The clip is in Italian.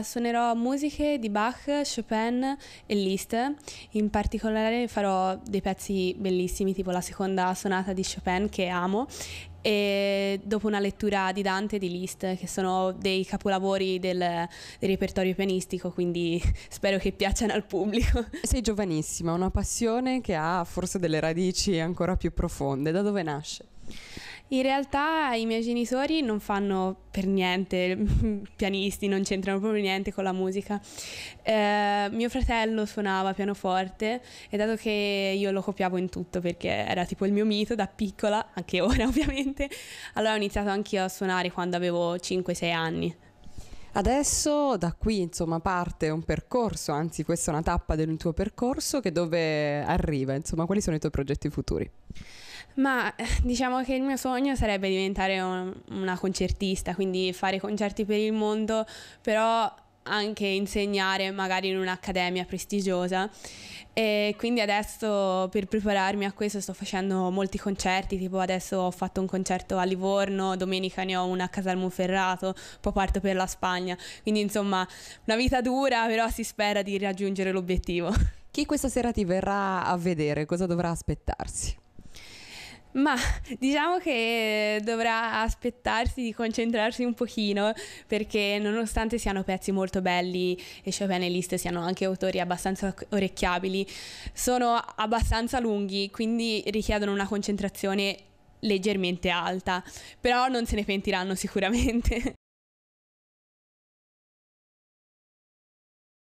Suonerò musiche di Bach, Chopin e Liszt, in particolare farò dei pezzi bellissimi tipo la seconda sonata di Chopin che amo e dopo una lettura di Dante e di Liszt che sono dei capolavori del, del repertorio pianistico quindi spero che piacciono al pubblico. Sei giovanissima, una passione che ha forse delle radici ancora più profonde, da dove nasce? In realtà i miei genitori non fanno per niente pianisti, non c'entrano proprio niente con la musica. Eh, mio fratello suonava pianoforte e dato che io lo copiavo in tutto perché era tipo il mio mito da piccola, anche ora ovviamente, allora ho iniziato anch'io a suonare quando avevo 5-6 anni. Adesso da qui insomma parte un percorso, anzi questa è una tappa del tuo percorso che dove arriva, insomma quali sono i tuoi progetti futuri? Ma eh, diciamo che il mio sogno sarebbe diventare un, una concertista, quindi fare concerti per il mondo, però anche insegnare magari in un'accademia prestigiosa. E quindi adesso per prepararmi a questo sto facendo molti concerti tipo adesso ho fatto un concerto a Livorno domenica ne ho una a Casalmonferrato poi parto per la Spagna. Quindi insomma una vita dura però si spera di raggiungere l'obiettivo. Chi questa sera ti verrà a vedere? Cosa dovrà aspettarsi? Ma diciamo che dovrà aspettarsi di concentrarsi un pochino perché nonostante siano pezzi molto belli e Chopin e Liszt siano anche autori abbastanza orecchiabili, sono abbastanza lunghi, quindi richiedono una concentrazione leggermente alta, però non se ne pentiranno sicuramente.